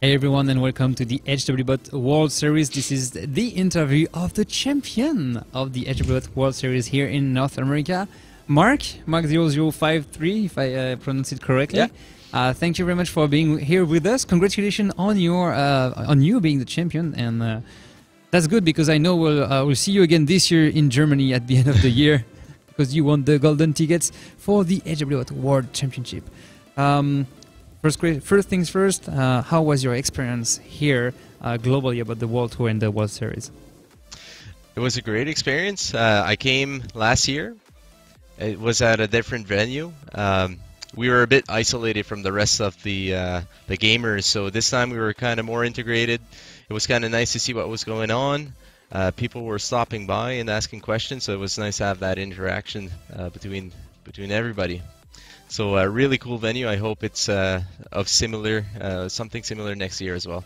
Hey everyone, and welcome to the HWBot World Series. This is the interview of the champion of the HWBot World Series here in North America, Mark, marc0053, if I uh, pronounce it correctly. Yeah. Uh, thank you very much for being here with us. Congratulations on your uh, on you being the champion, and uh, that's good because I know we'll uh, we'll see you again this year in Germany at the end of the year because you won the golden tickets for the HWBot World Championship. Um, First, first things first. Uh, how was your experience here uh, globally about the World Tour and the World Series? It was a great experience. Uh, I came last year. It was at a different venue. Um, we were a bit isolated from the rest of the uh, the gamers, so this time we were kind of more integrated. It was kind of nice to see what was going on. Uh, people were stopping by and asking questions, so it was nice to have that interaction uh, between between everybody. So a really cool venue. I hope it's uh, of similar uh, something similar next year as well.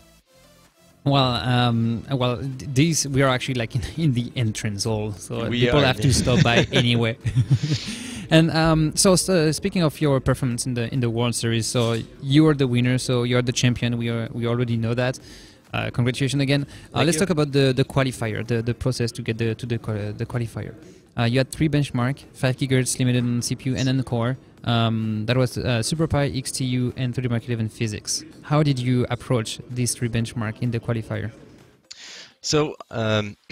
Well, um, well, these we are actually like in, in the entrance hall, so We people are. have to stop by anyway. and um, so, so speaking of your performance in the in the World Series, so you are the winner, so you are the champion. We are we already know that. Uh, congratulations again. Uh, let's you. talk about the, the qualifier, the, the process to get the to the qual- the qualifier. Uh, you had three benchmark, five gigahertz limited on CPU and on the core. Um, that was uh, SuperPi, XTU, and 3DMark 11 physics. How did you approach these three benchmark in the qualifier? So um,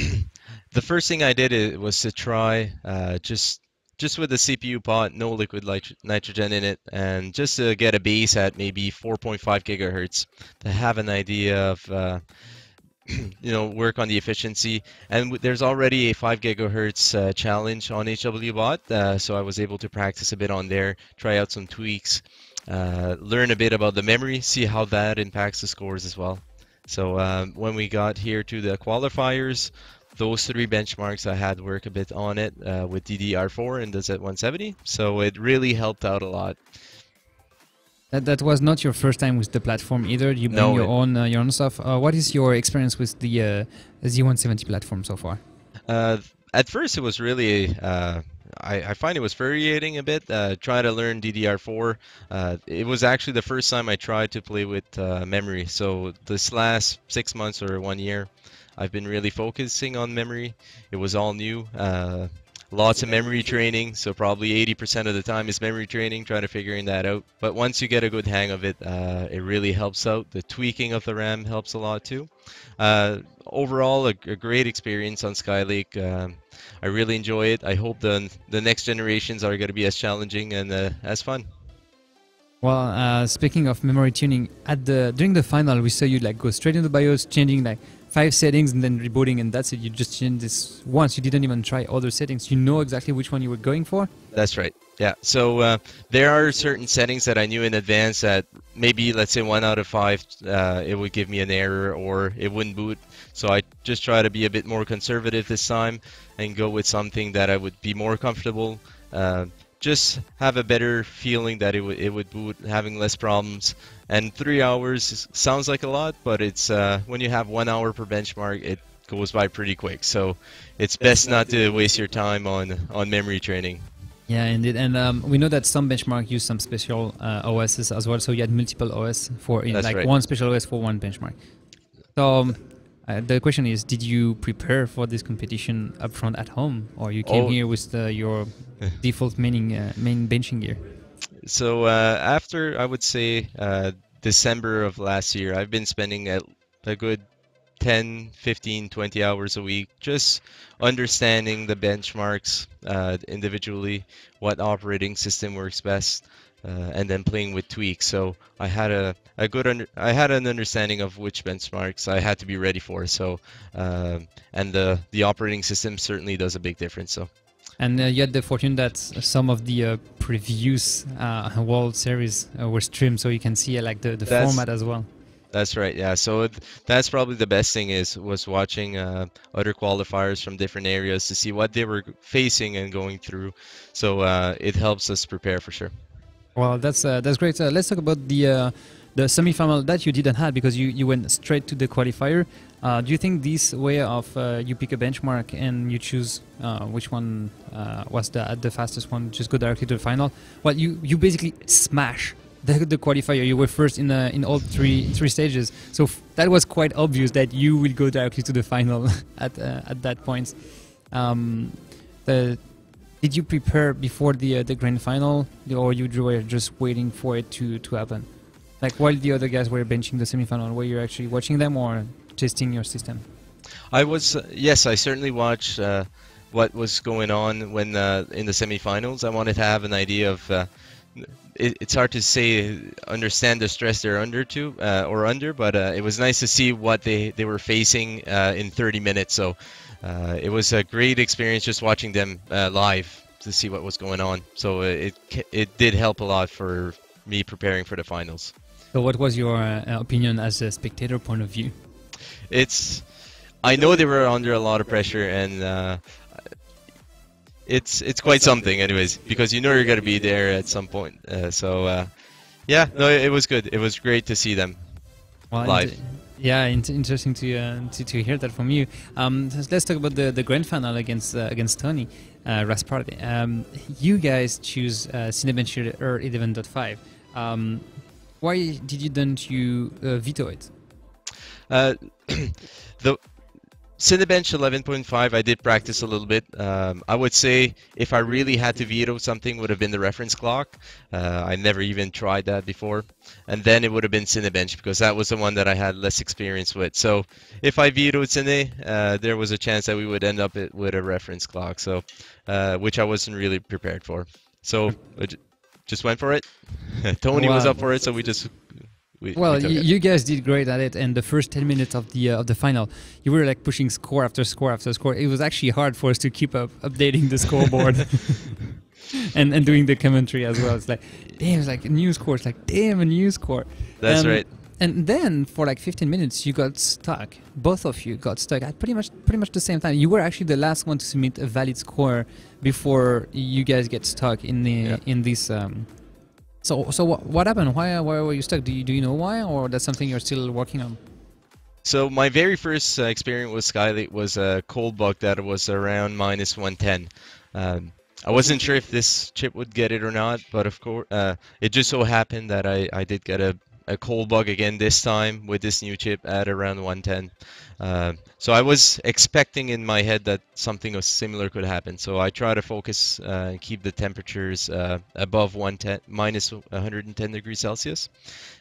the first thing I did was to try uh, just just with the CPU pot, no liquid nit- nitrogen in it, and just to get a base at maybe 4.5 gigahertz to have an idea of uh, you know work on the efficiency. And there's already a 5 gigahertz uh, challenge on HWBot, uh, so I was able to practice a bit on there, try out some tweaks, uh, learn a bit about the memory, see how that impacts the scores as well. So um, when we got here to the qualifiers, those three benchmarks I had work a bit on it uh, with DDR4 and the Z170. So it really helped out a lot. That, that was not your first time with the platform either. You bring No, your it- own uh, your own stuff. Uh, what is your experience with the uh, Z170 platform so far? Uh, at first, it was really uh, I, I find it was infuriating a bit. Uh, trying to learn DDR4. Uh, it was actually the first time I tried to play with uh, memory. So this last six months or one year, I've been really focusing on memory. It was all new. Uh, lots of memory training. So probably 80% of the time is memory training, trying to figuring that out. But once you get a good hang of it, uh, it really helps out. The tweaking of the RAM helps a lot too. Uh, overall, a, a great experience on Skylake. Um, I really enjoy it. I hope the the next generations are going to be as challenging and uh, as fun. Well, uh, speaking of memory tuning, at the during the final, we saw you like go straight into BIOS, changing like five settings and then rebooting, and that's it. You just changed this once. You didn't even try other settings. You know exactly which one you were going for. That's right. Yeah. So uh, there are certain settings that I knew in advance that maybe let's say one out of five uh, it would give me an error or it wouldn't boot. So I just try to be a bit more conservative this time and go with something that I would be more comfortable. Uh, just have a better feeling that it would it would boot, having less problems. And three hours sounds like a lot, but it's uh, when you have one hour per benchmark, it goes by pretty quick. So it's best not to waste your time on on memory training. Yeah, indeed. And um, we know that some benchmark use some special uh, OSs as well. So you had multiple OS for in like right. one special OS for one benchmark. So um, uh, the question is, did you prepare for this competition upfront at home, or you came Oh. here with the, your default main uh, main benching gear? So uh, after I would say uh, December of last year, I've been spending a, a good 10, 15, 20 hours a week just understanding the benchmarks uh, individually, what operating system works best, uh, and then playing with tweaks. So I had a, a good under, I had an understanding of which benchmarks I had to be ready for. So um and the the operating system certainly does a big difference. So. And uh, you had the fortune that some of the uh, previous uh, World Series uh, were streamed, so you can see uh, like the, the That's- format as well. That's right. Yeah. So it, that's probably the best thing is was watching uh, other qualifiers from different areas to see what they were facing and going through. So uh, it helps us prepare for sure. Well, that's uh, that's great. Uh, let's talk about the uh, the semi-final that you didn't have because you, you went straight to the qualifier. Uh, do you think this way of uh, you pick a benchmark and you choose uh, which one was the the fastest one, just go directly to the final? Well, you you basically smash the, the qualifier. You were first in in all three three stages, so that was quite obvious that you will go directly to the final at at that point. Um, the did you prepare before the uh, the grand final, or you were just waiting for it to to happen? Like while the other guys were benching the semifinal, were you actually watching them or testing your system? I was uh, yes, I certainly watched uh, what was going on when uh, in the semifinals. I wanted to have an idea of. Uh, it, it's hard to say understand the stress they're under to uh, or under, but uh, it was nice to see what they they were facing in 30 minutes. So it was a great experience just watching them live to see what was going on. So it it did help a lot for me preparing for the finals. So, what was your opinion as a spectator point of view? It's I know they were under a lot of pressure, and uh, it's it's quite something, anyways, because you know you're gonna be there at some point. Uh, so uh, yeah, no, it, was good. It was great to see them well, live. Yeah, interesting to, uh, to, to hear that from you. Um, let's talk about the, the grand final against uh, against Tony uh. Um, you guys choose uh, Cinebench 11.5. Um, why did you don't you uh, veto it? Uh, the Cinebench 11.5, I did practice a little bit. Um, I would say if I really had to veto something, would have been the reference clock. Uh, I never even tried that before, and then it would have been Cinebench because that was the one that I had less experience with. So if I vetoed Cine, uh, there was a chance that we would end up with a reference clock. So, uh, which I wasn't really prepared for. So I just went for it. Tony wow. was up for it, so we just we, well, we you guys did great at it, and the first ten minutes of the uh, of the final, you were like pushing score after score after score. It was actually hard for us to keep up updating the scoreboard, and and doing the commentary as well. It's like, damn, it's like a new score. It's like, damn, a new score. That's um, right. And then for like 15 minutes, you got stuck. Both of you got stuck at pretty much pretty much the same time. You were actually the last one to submit a valid score before you guys get stuck in the yeah. in this um, so, so what, what happened? Why, why were you stuck? Do you, do you know why, or that's something you're still working on? So my very first uh, experience with Skylake was a cold bug that was around minus 110. Um, I wasn't sure if this chip would get it or not, but of course, uh, it just so happened that I, I did get a a cold bug again this time with this new chip at around 110. Uh, so I was expecting in my head that something similar could happen. So I try to focus uh, and keep the temperatures uh, above 110 minus 110 degrees Celsius,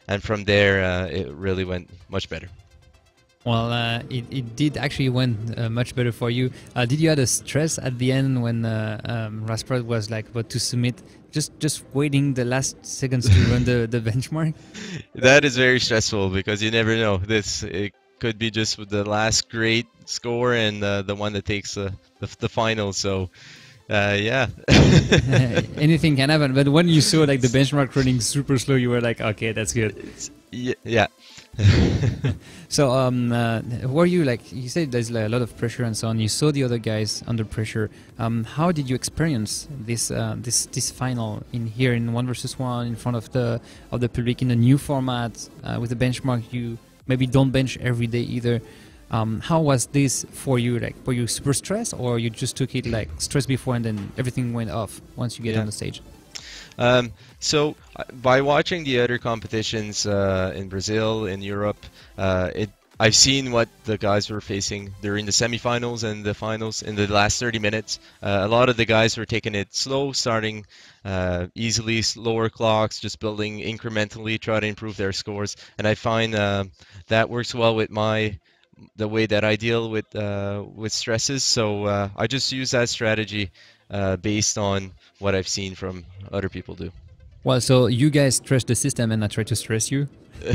and from there uh, it really went much better. Well, uh, it, it did actually went uh, much better for you. Uh, did you have a stress at the end when uh, um, Rasparty was like about to submit, just just waiting the last seconds to run the, the benchmark? That is very stressful because you never know. This it could be just the last great score and uh, the one that takes the, the final. So. Uh, yeah. Anything can happen, but when you saw like the benchmark running super slow, you were like, okay, that's good. yeah, yeah. so um, uh, were you? Like you said there's like, a lot of pressure and so on. You saw the other guys under pressure. Um, how did you experience this uh, this this final in here in one versus one in front of the of the public in a new format uh, with a benchmark you maybe don't bench every day either? Um, how was this for you? Like were you super stressed or you just took it like stress before and then everything went off once you get yeah. on the stage um, so uh, by watching the other competitions uh, in Brazil, in Europe, uh, it I've seen what the guys were facing during the semifinals and the finals in the last 30 minutes. Uh, a lot of the guys were taking it slow, starting uh, easily, slower clocks, just building incrementally, try to improve their scores. And I find uh, that works well with my the way that I deal with with stresses. So I just use that strategy uh, based on what I've seen from other people do. Well, so you guys stress the system, and I try to stress you.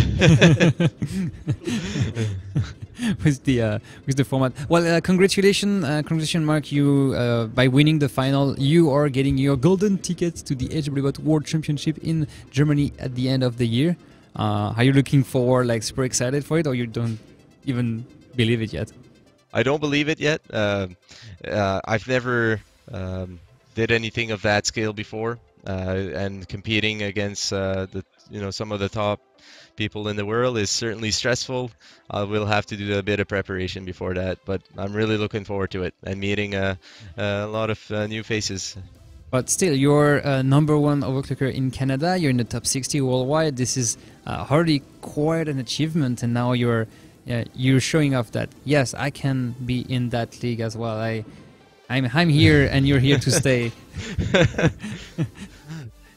with the uh, with the format. Well, uh, congratulations, uh, congratulations, Mark! You uh, by winning the final, you are getting your golden ticket to the HWBot World Championship in Germany at the end of the year. Uh, are you looking forward, like super excited for it, or you don't even believe it yet? I don't believe it yet. Uh, I've never um, did anything of that scale before, uh, and competing against uh, the you know some of the top people in the world is certainly stressful. Uh, we'll have to do a bit of preparation before that, but I'm really looking forward to it and meeting a, a lot of uh, new faces. But still, you're uh, number one overclocker in Canada. You're in the top 60 worldwide. This is uh, hardly quite an achievement, and now you're uh, you're showing off that yes, I can be in that league as well. I I'm I'm here, and you're here to stay.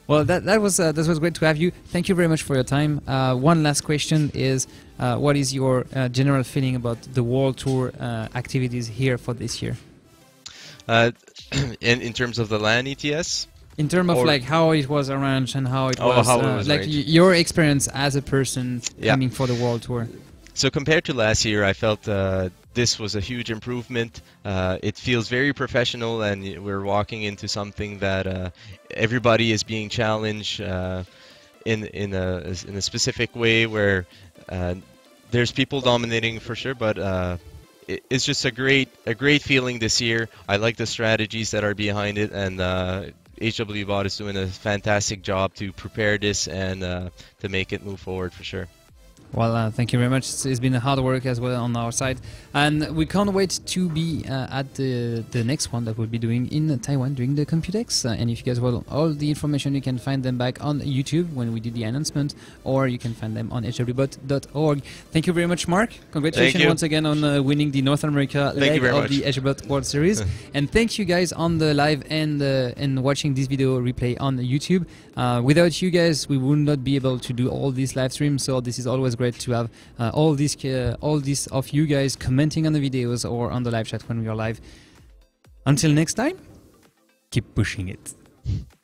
well, that that was uh, that was great to have you. Thank you very much for your time. Uh, one last question is, uh, what is your uh, general feeling about the World Tour uh, activities here for this year? Uh, in in terms of the LAN ETS, In terms of like how it was arranged and how it Oh, was, how it was like y- your experience as a person Yeah. coming for the World Tour. So compared to last year, I felt uh, this was a huge improvement. Uh, it feels very professional, and we're walking into something that uh, everybody is being challenged uh, in in a in a specific way where uh, there's people dominating for sure, but. Uh, it- it's just a great a great feeling this year. I like the strategies that are behind it, and uh, HW Bot is doing a fantastic job to prepare this and uh, to make it move forward for sure. Well, uh, thank you very much. It's, it's been a hard work as well on our side, and we can't wait to be uh, at the the next one that we'll be doing in Taiwan during the Computex. Uh, and if you guys want all the information, you can find them back on YouTube when we did the announcement, or you can find them on hwbot.org. Thank you very much, Mark. Congratulations once again on uh, winning the North America Thank leg of much. the HWBot World Series. and thank you guys on the live and uh, and watching this video replay on YouTube. Uh, without you guys, we would not be able to do all these live streams. So this is always great to have uh, all these all these of you guys commenting on the videos or on the live chat when we are live. Until next time, keep pushing it.